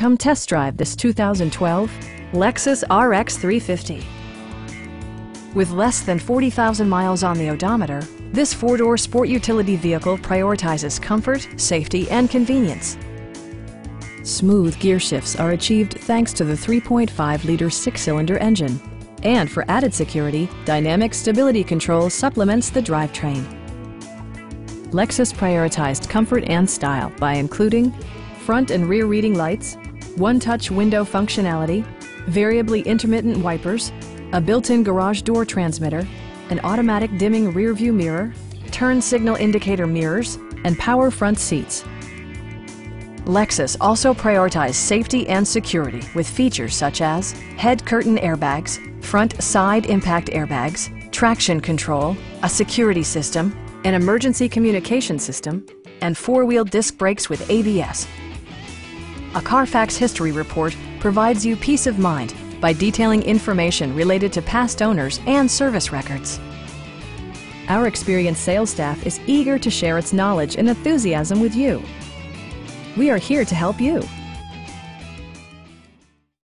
Come test drive this 2012 Lexus RX 350. With less than 40,000 miles on the odometer, this four-door sport utility vehicle prioritizes comfort, safety, and convenience. Smooth gear shifts are achieved thanks to the 3.5-liter six-cylinder engine. And for added security, Dynamic Stability Control supplements the drivetrain. Lexus prioritized comfort and style by including front and rear reading lights, one-touch window functionality, variably intermittent wipers, a built-in garage door transmitter, an automatic dimming rear view mirror, turn signal indicator mirrors, and power front seats. Lexus also prioritized safety and security with features such as head curtain airbags, front side impact airbags, traction control, a security system, an emergency communication system, and four-wheel disc brakes with ABS. A Carfax history report provides you peace of mind by detailing information related to past owners and service records. Our experienced sales staff is eager to share its knowledge and enthusiasm with you. We are here to help you.